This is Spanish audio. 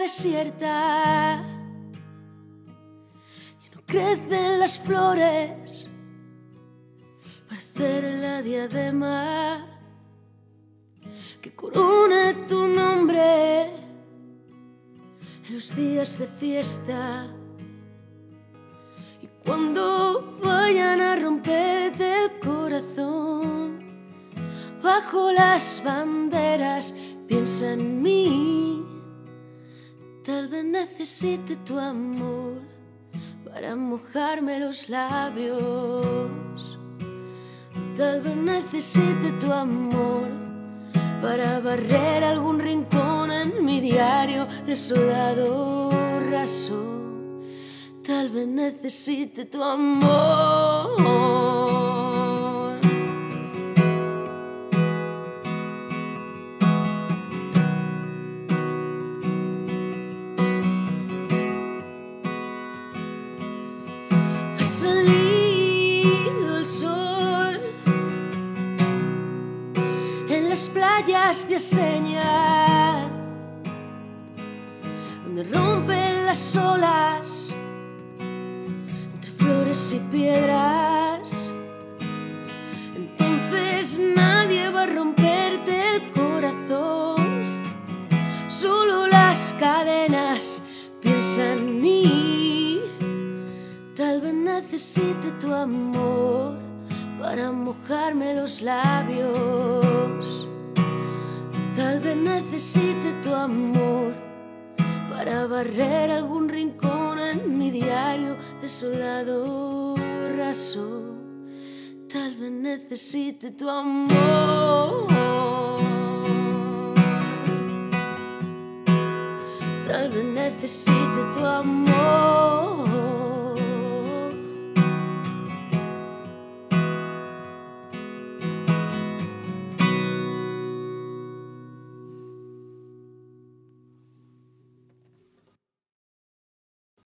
desierta. Y no crecen las flores para hacer la diadema que corone tu nombre en los días de fiesta. Y cuando vayan a romperte el corazón, bajo las banderas, piensa en mí. Tal vez necesite tu amor para mojarme los labios. Tal vez necesite tu amor para barrer algún rincón en mi diario desolado raso. Tal vez necesite tu amor. Playas de Aseña, donde rompen las olas entre flores y piedras. Entonces nadie va a romperte el corazón, solo las cadenas piensan en mí. Tal vez necesite tu amor para mojarme los labios. Tal vez necesite tu amor para barrer algún rincón en mi diario desolado raso. Tal vez necesite tu amor. Tal vez necesite